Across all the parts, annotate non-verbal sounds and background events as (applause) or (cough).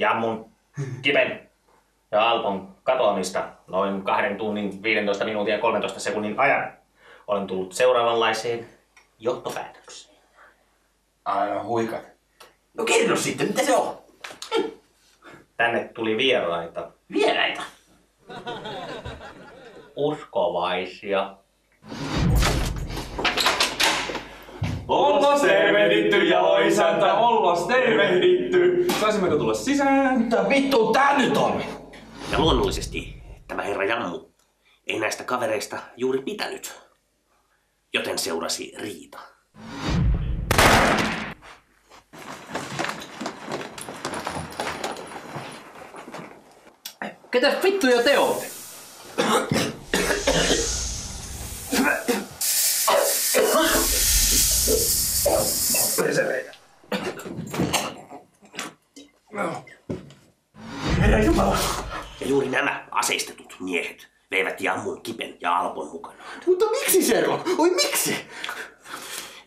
Jammun, Kipen ja Alpon katoamista noin kahden tunnin, 15 minuutin ja 13 sekunnin ajan. Olen tullut seuraavanlaiseen johtopäätökseen. Aivan huikat. No kerro sitten, mitä se on? Tänne tuli vieraita. Vieraita. Uskovaisia. Isäntä, ollas tervehditty. Saisimmeko tulla sisään? Mitä vittu tää nyt on? Ja luonnollisesti tämä herra Jammu ei näistä kavereista juuri pitänyt, joten seurasi riita. Ketäs vittuja te ootte? Ja juuri nämä aseistetut miehet veivät Jammun, Kipen ja Alpon mukana. Mutta miksi Sherlock? Oi miksi?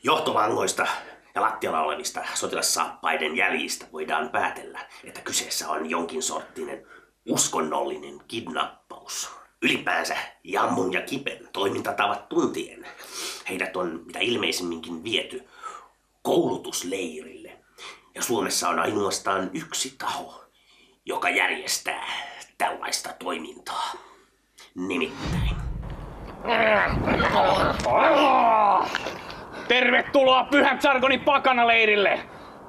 Johtovangoista ja lattialla olevista sotilassaappaiden jäljistä voidaan päätellä, että kyseessä on jonkin sorttinen uskonnollinen kidnappaus. Ylipäänsä Jammun ja Kipen toimintatavat tuntien. Heidät on mitä ilmeisimminkin viety koulutusleirille. Ja Suomessa on ainoastaan yksi taho, joka järjestää tällaista toimintaa. Nimittäin Tervetuloa Pyhän Sargonin pakanaleirille!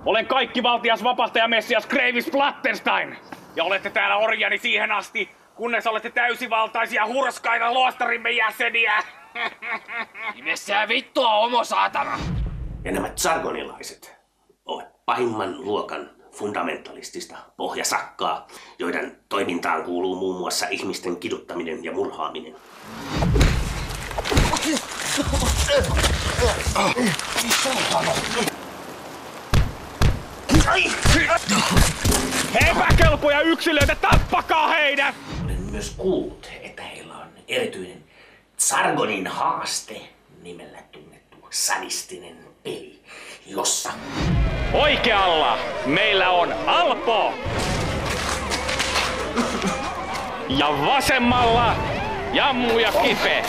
Olen kaikki valtias vapahtaja Messias Gravis Platterstein! Ja olette täällä orjani siihen asti, kunnes olette täysivaltaisia hurskaita luostarimme jäseniä! (laughs) Nimessään vittua, homo saatana! Ja nämä tsargonilaiset ovat pahimman luokan fundamentalistista pohjasakkaa, joiden toimintaan kuuluu muun muassa ihmisten kiduttaminen ja murhaaminen. Epäkelpoja yksilöitä, tappakaa heidät! Olen myös kuullut, että heillä on erityinen Sargonin haaste nimellä tunnettu sadistinen peli, jossa Oikealla meillä on Alpo! Ja vasemmalla Jammu ja Kipe.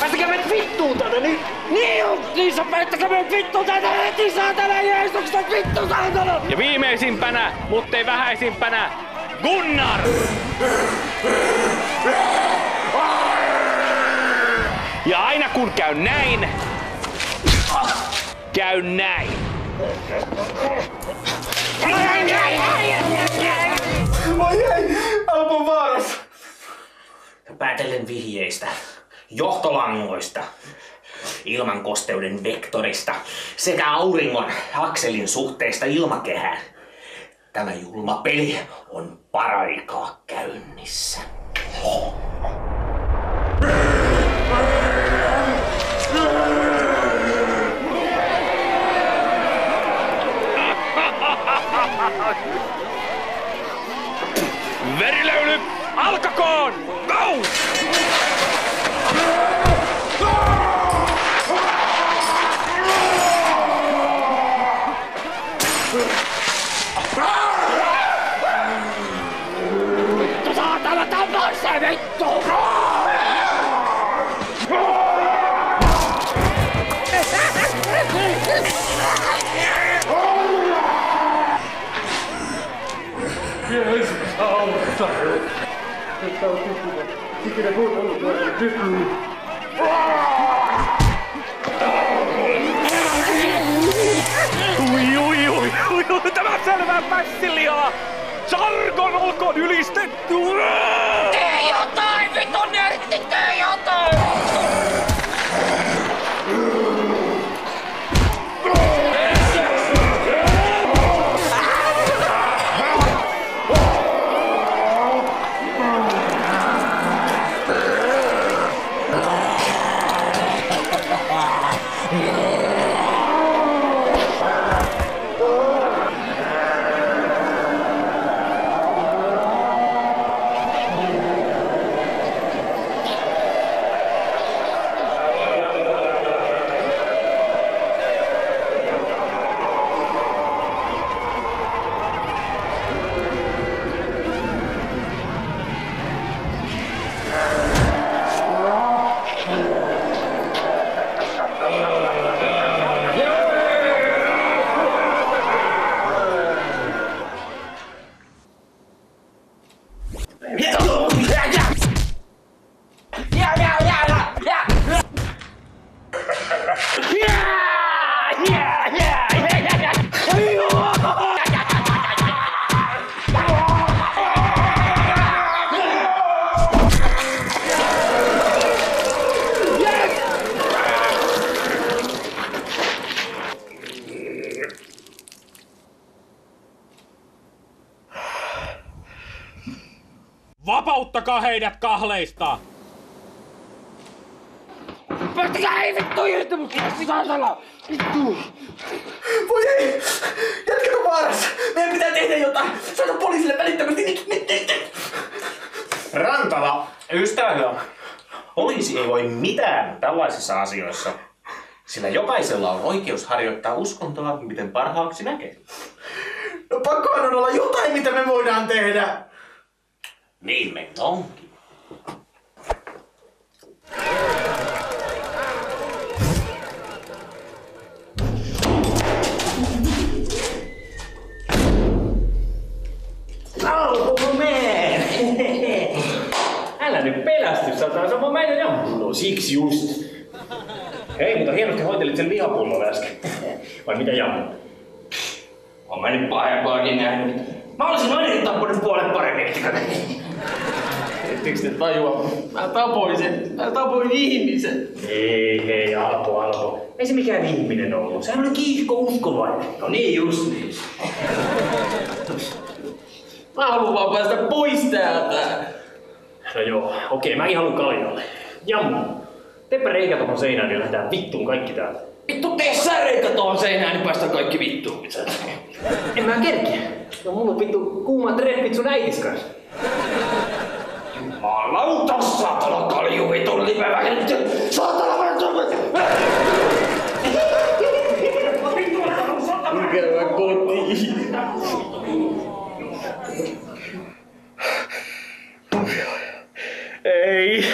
Päästäkää meidät vittuun tänne, niin... Niin justiinsa, päästäkää meidät vittuun tänne heti, saatana Jeesuksesta, vittu saatana! Ja viimeisimpänä, mutta ei vähäisimpänä, Gunnar! Ja aina kun käy näin, käy näin. Oi ei, Alpo vaarassa. Päätellen vihjeistä, johtolangoista, ilmankosteuden vektorista sekä auringon akselin suhteesta ilmakehään. Tämä julma peli on paraikaa käynnissä. Verilöyly, alkakoon! Go! Ui, ui, tämä selvää pässilihaa! Sargon olkoon ylistetty! Tee Vapauttakaa heidät kahleista! Päästäkää ei vittu irti mut saatana! Vittu! Voi ei! Jätkä on vaarassa! Meidän pitää tehdä jotain! Soita poliisille välittömästi nyt, nyt, nyt, nyt! Rantala, ystävä hyvä. Poliisi ei voi mitään tällaisissa asioissa. Sillä jokaisella on oikeus harjoittaa uskontoa, miten parhaaksi näkee. No pakkohan on olla jotain, mitä me voidaan tehdä! Niin meillä onkin. Älä nyt pelästy, sama No siksi just. Hei, mutta hienosti hoitelit sen lihapullon äsken. Vai mitä Jammu? On mä nyt pahempaakin nähnyt. Mä olisin ainakin tappanut puolet paremmin, ettekö te? Tajua? Mä tapoin sen. Mä tapoin ihmisen. Ei, hei, Alpo, Alpo. Ei se mikään ihminen ollut. Sehän oli kiihko uskovainen. No niin just niin. Mä haluan vaan päästä pois täältä. No joo, okei, mäkin haluan kaljalle. Jammu, teepä reikä tuohon seinään, niin lähdetään vittuun kaikki täältä. Vittu tee sä reikä tuohon seinään, niin päästään kaikki vittuun. En mä kerkiä. No mulla on vittu kuumat treffit sun äitis kanssa. Saatana kalju vitun lipeä Saatana! Ikävä kotiin. Ei!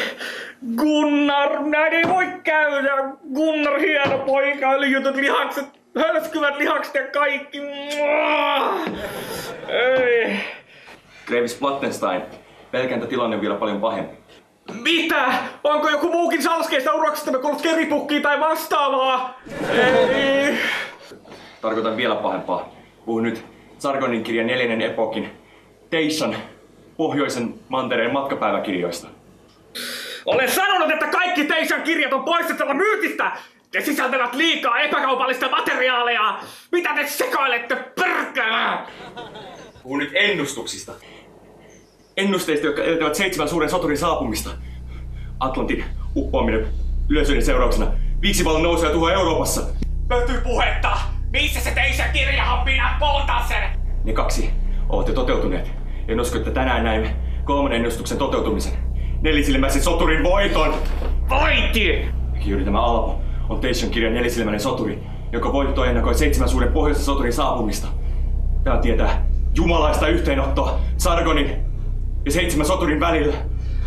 Gunnar, näin ei voi käydä! Gunnar, hieno poika, öljytyt lihakset, hölskyvät lihakset ja kaikki. Mua! Ei! Gravis Plattenstein. Pelkään, että tilanne on vielä paljon pahempi. Mitä? Onko joku muukin salskeista uraksestamme kuullut keripukkiin tai vastaavaa? Ei! Tarkoitan vielä pahempaa. Puhun nyt Sargonin kirjan neljännen epokin Teissan pohjoisen mantereen matkapäiväkirjoista. Olen sanonut, että kaikki teidän kirjat on poistettava myytistä! Ne sisältävät liikaa epäkaupallista materiaalia! Mitä te sekoilette, perkele? Puhun nyt ennustuksista. Ennusteista, jotka edeltävät seitsemän suuren soturin saapumista. Atlantin uppoaminen yleisöiden seurauksena. Viiksivallan nousee ja tuhoaa Euroopassa. Pötypuhetta! Missä se teidän kirja on? Minä poltan sen! Ne kaksi ovat jo toteutuneet. En usko, että tänään näemme kolmannen ennustuksen toteutumisen. Nelisilmäisen soturin voiton! Voitti! Juuri tämä Alpo on Teisson kirjan nelisilmäinen soturi, joka voittoi ennakoi seitsemän suuren pohjoisen soturin saapumista. Tämä tietää jumalaista yhteenottoa Sargonin ja seitsemän soturin välillä.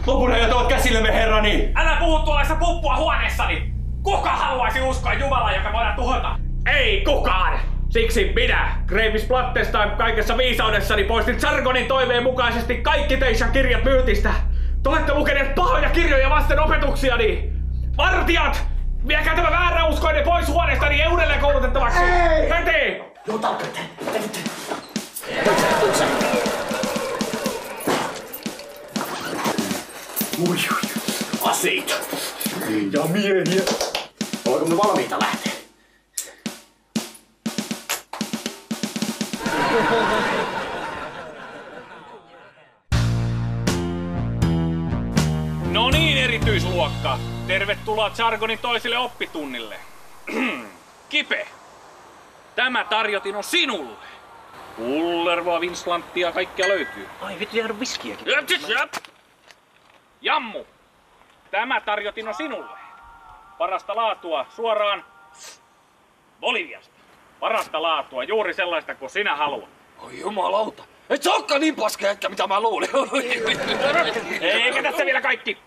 Lopun ajat ovat käsillämme, herrani! Älä puhu tuollaista puppua huoneessani! Kuka haluaisi uskoa Jumalaa, joka voidaan tuhota? Ei kukaan! Siksi minä, Gravis Plattestain kaikessa viisaudessani poistin Sargonin toiveen mukaisesti kaikki teidän kirjat myytistä. Te olette lukeneet pahoja kirjoja vasten opetuksiani! Vartijat! Viekää tämä vääräuskoinen pois huoneestani uudelleen koulutettavaksi! Ei! Heti! Joo, Ui, ui, aseita. Ja miehiä. Ollaanko me valmiita lähteä? No niin, erityisluokka. Tervetuloa Jargonin toiselle oppitunnille. (clears throat) Kipe, tämä tarjotin on sinulle. Pullervoa, Vinslanttia, kaikkea löytyy. Ai vittu, jäädä viskiäkin. Jep, jep, jep. Jammu, tämä tarjotin on sinulle. Parasta laatua suoraan Boliviasta. Parasta laatua, juuri sellaista kuin sinä haluat. Oi jumalauta. Et sä ookaan niin paska jätkä, mitä mä luulin. (laughs) Eikä tässä vielä kaikki.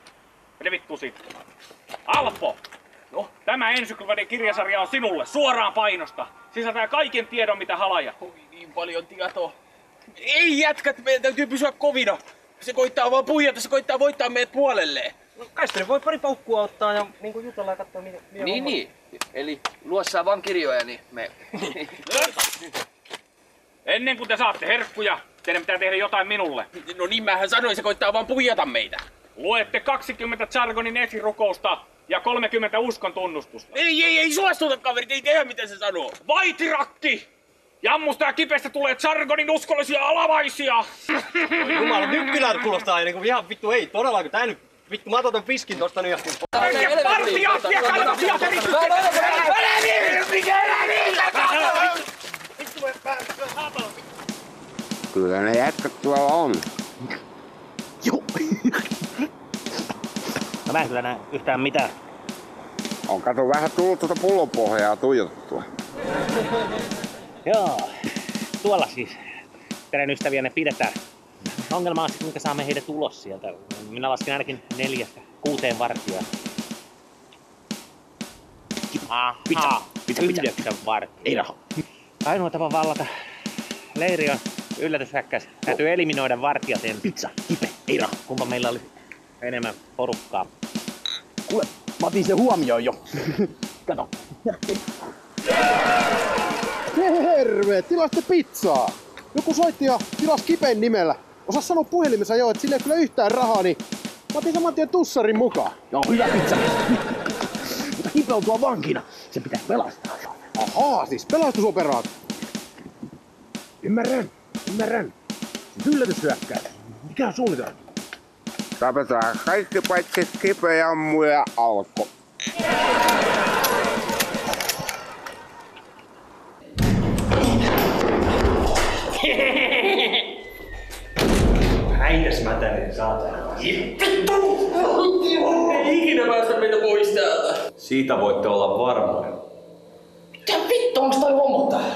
Mene vittu siitä. Alpo, no, tämä ensyklopedian kirjasarja on sinulle suoraan painosta. Sisältää kaiken tiedon, mitä halaja. Oi niin paljon tietoa. Ei jätkät, meidän täytyy pysyä kovina. Se koittaa vaan puijata, se koittaa voittaa meidät puolelleen. Kai sitten voi pari paukkua ottaa ja niin jutella ja katsoa mitä, mitä Niin, niin. Eli luo sä vaan kirjoja, niin me... (laughs) Ennen kuin te saatte herkkuja, teidän pitää tehdä jotain minulle. No niin, mähän sanoin, se koittaa vaan puijata meitä. Luette 20 Jargonin esirukousta ja 30 uskon tunnustusta. Ei, ei, ei suostuta kaverit, ei tehdä mitä se sanoo. Vaitirakki! Jammusta ja kipestä tulee Jargonin uskollisia alavaisia! Jumala, nyt kyllä kuulostaa niinku ihan vittu ei todellakin. Tää nyt vittu, mä otan ton piskin tosta nyt ja... Partiaat ja kalvasiat erityisesti! Kyllä ne jätkät tuolla on. No mä en kyllä näe yhtään mitään. On kato vähän tullut tuota pullonpohjaa tuijotettua. Joo, tuolla siis teidän ystäviänne pidetään. Ongelma on sitten, kuinka saamme heidät ulos sieltä. Minä lasken ainakin neljästä kuuteen vartioa. Aha, Pizza, pizza, pizza. yhdeksän vartioa. Ei rahaa. Ainoa tapa vallata leiri on yllätyshyökkäys. Täytyy eliminoida vartijat ensin. Pizza, kipe, ei rahaa. Kumpa meillä oli enemmän porukkaa. Kuule, mä otin sen huomioon jo. (laughs) Kato. (laughs) Terve, tilasitte pizzaa. Joku soitti ja tilasi Kipen nimellä. Osas sanoa puhelimessa jo, että sillä ei kyllä yhtään rahaa, niin mä otin saman tien tussarin mukaan. Joo, hyvä pizza. Mutta kipe on tuolla vankina. Se pitää pelastaa. Ahaa, siis pelastusoperaatio. Ymmärrän, ymmärrän. Yllätyshyökkäys. Mikä on suunnitelma? Tapetaan kaikki paitsi Kipe, Jammu ja Alko. Häitäs mä tänne, saatana. Ei ikinä päästä meitä pois täältä. Siitä voitte olla varmoja. Mitä vittu, onks toi homo täällä?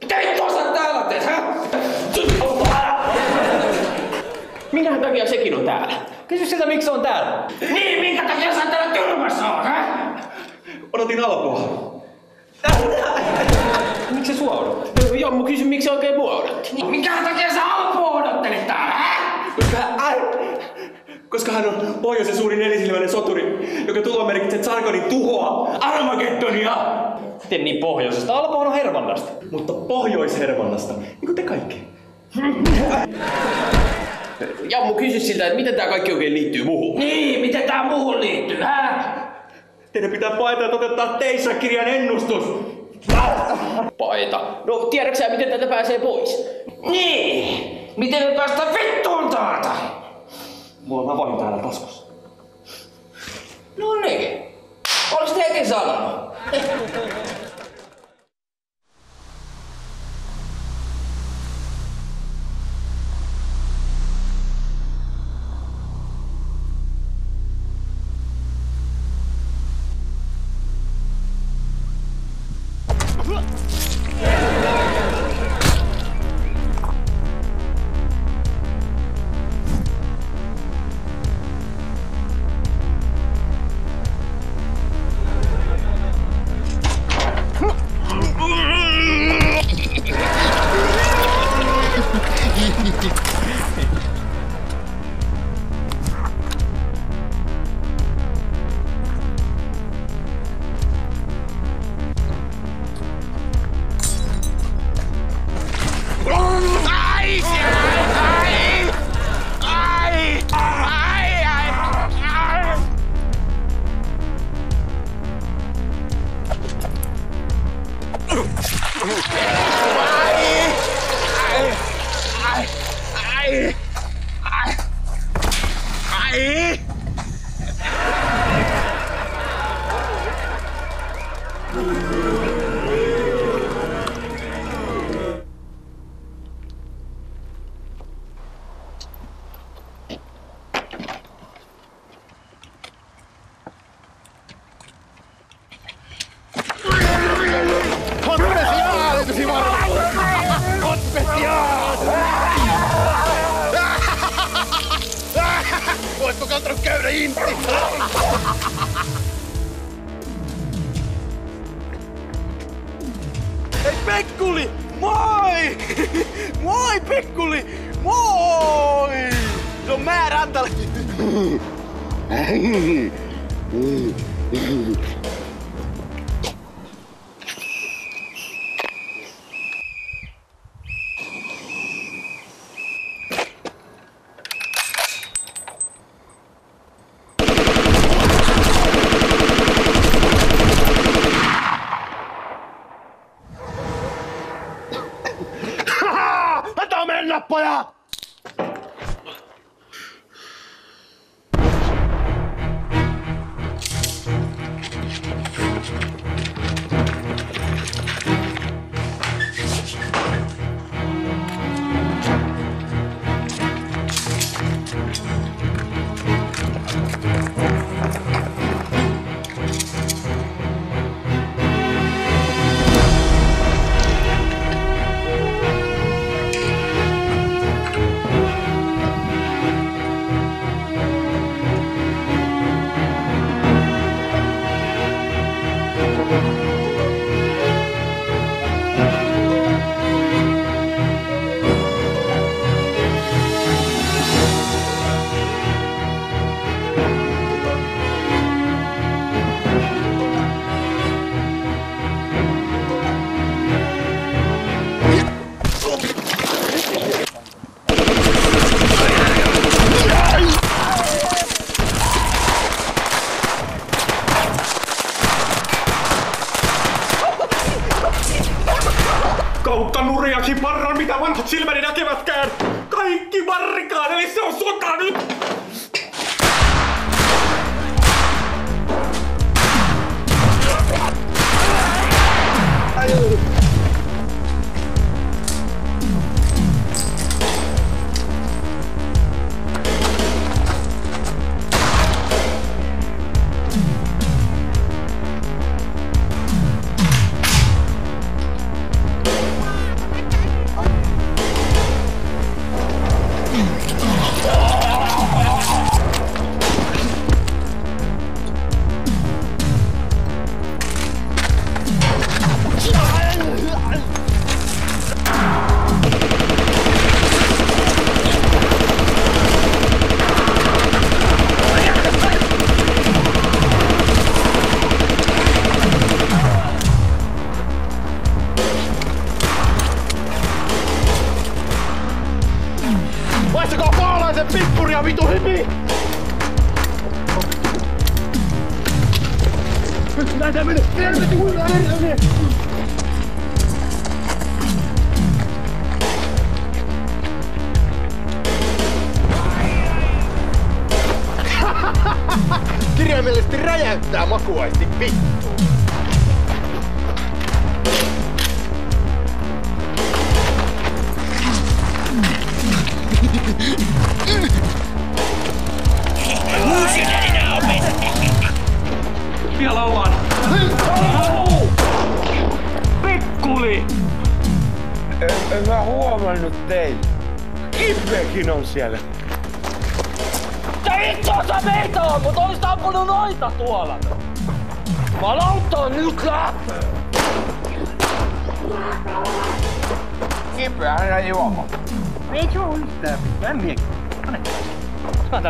Mitä vittua sä täällä teet, hä? Minkä takia sekin on täällä? Kysy sitä, miksi on täällä. Niin, minkä takia sä täällä tyrmässä oot, hä? Odotin alkua. Miksi se sua odotti? Jammu, kysy, miksi oikein mua odotti. Niin, minkä takia sä alkua odottelit täällä, hä? Koska hän, ai, koska hän on pohjoisen suuri nelisilmäinen soturi, joka tulo merkitsee Sargonin tuhoa, Armageddonia! Miten niin pohjoisesta? Alpohan on Hervannasta. Mutta pohjoishervannasta, niin kuin te kaikki. Jammu, kysy siltä, että miten tää kaikki oikein liittyy muuhun. Niin, miten tää muuhun liittyy, hä? Teidän pitää paeta ja toteuttaa teissä kirjan ennustus. Paita. No, tiedätkö sä, miten tätä pääsee pois? Niin, miten me päästä vittuun täältä? Mulla on avoin täällä taskussa. No niin, olis te heti sanonut? Käydä intti? Hei Pekkuli! Moi! (laughs) Moi Pekkuli! Moi! Se on mä (laughs) huomannut teitä. Kippekin on siellä. Ja itse osa meitä on, mutta olis ampunut noita tuolla. Malauta on nyt lähtö! Kipeä aina juoma. Ei se oo yhtään. Lämmin. Anne. Mä oon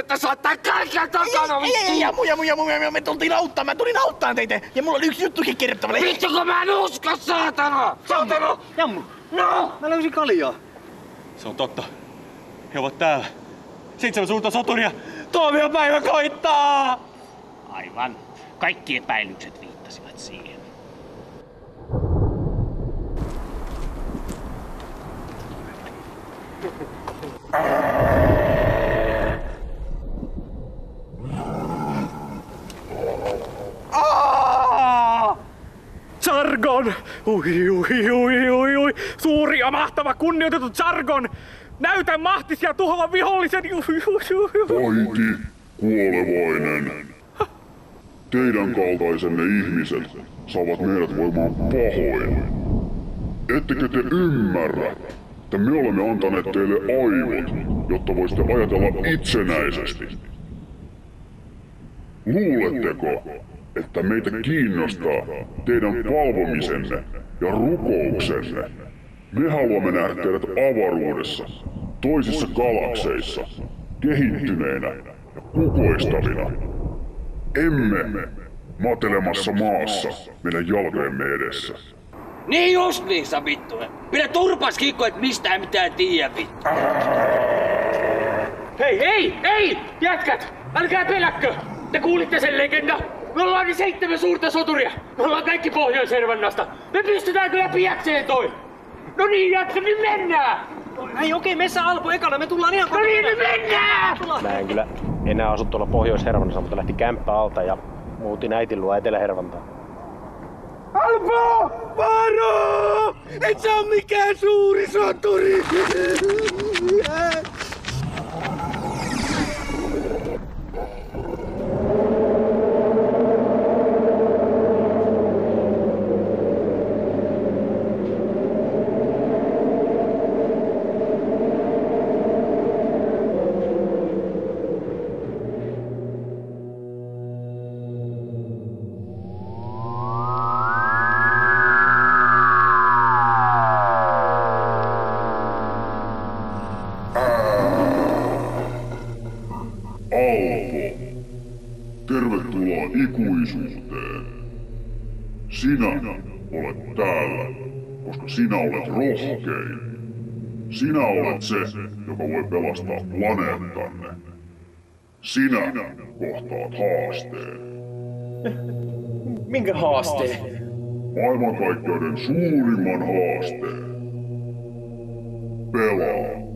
että sä oot tän kaiken takana vittu! Ei, ei, jammu, jammu, jammu, jammu, me tultiin auttaa, mä tulin auttaan teitä. Ja mulla oli yksi juttukin kerrottavana. Vittu kun mä en usko, saatana! Saatana! Jammu, No! mä löysin kaljaa. Se on totta. He ovat täällä. Seitsemän suurta soturia. Tuomiopäivä koittaa! Aivan. Kaikki epäilykset viittasivat siihen. Sargon! Ui, ui, ui, ui, ui. Suuri ja mahtava kunnioitettu Sargon! Näytä mahtis ja tuhoa vihollisen! Poiki, kuolevainen. Teidän kaltaisenne ihmiset saavat meidät voimaan pahoin. Ettekö te ymmärrä, että me olemme antaneet teille aivot, jotta voisitte ajatella itsenäisesti? Luuletteko, että meitä kiinnostaa teidän palvomisenne ja rukouksenne? Me haluamme nähdä teidät avaruudessa, toisissa galakseissa, kehittyneinä ja kukoistavina. Emme matelemassa maassa meidän jalkojemme edessä. Niin just niin, sä vittu! Pidä turpas kikko, et mistään mitään tiedä vittu! Hei, hei, hei! Jätkät! Älkää pelätkö! Te kuulitte sen legenda! Me ollaan niin seitsemän suurta soturia! Me ollaan kaikki Pohjois-Hervannasta! Me pystytään kyllä piäkseen toi! No niin, jätkät, nyt mennään! Ei okei, messä Alpo ekana, me tullaan ihan... No niin, me mennään! Mä en kyllä enää asu tuolla Pohjois-Hervannassa, mutta lähti kämppä alta ja muutin äitin luo Etelä-Hervantaan. Alpo! Varo! Et sä oo mikään suuri soturi! Olet rohkein. Sinä olet se, joka voi pelastaa planeettanne. Sinä kohtaat haasteen. Minkä haasteen? Maailmankaikkeuden suurimman haasteen. Pelaa.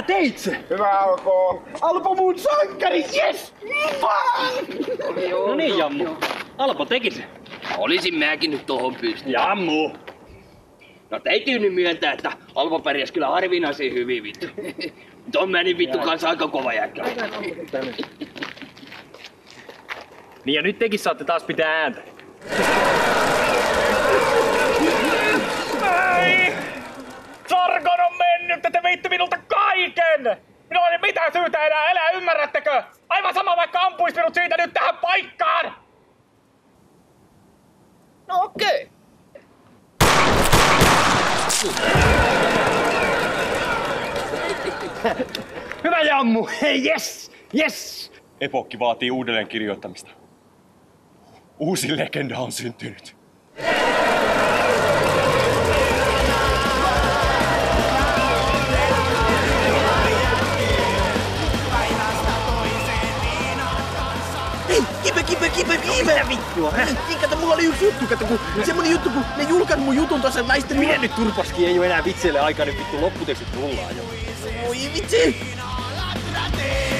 Sä teit se! Hyvä Alko. Alpo mun sankari, yes! No niin, Jammu. Alpo teki se. Olisin mäkin nyt tohon pystynyt. Jammu! No täytyy nyt myöntää, että Alpo pärjäs kyllä harvinaisen hyvin vittu. Ton meni vittu kanssa aika kova jäkkä. Niin ja nyt tekin saatte taas pitää ääntä. Ei! Sargon on mennyt, te veitte minulta kaiken! Minulla ei ole mitään syytä enää elää, ymmärrättekö? Aivan sama vaikka ampuis minut siitä nyt tähän paikkaan! No okei. Hyvä Jammu! Hei, yes! Yes! Epokki vaatii uudelleen kirjoittamista. Uusi legenda on syntynyt. Kipe, kipe, kipe, kipe! Mitä vittua, hä? Niin, kato, mulla oli yksi juttu, kato, kun semmonen juttu, kun ne julkaisi mun jutun tossa naisten... Mene nyt turpaski, ei oo enää vitseille aikaa, nyt vittu lopputekstit rullaa jo. Oi vitsi! Alpo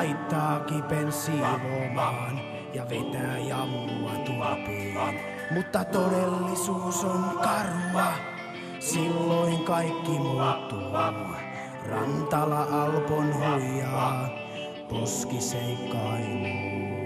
laittaa kipen siivoamaan ja vetää jammua turpiin. Mutta todellisuus on karua, silloin kaikki muuttuu. Rantala Alpon huijaa, poskiseikkailu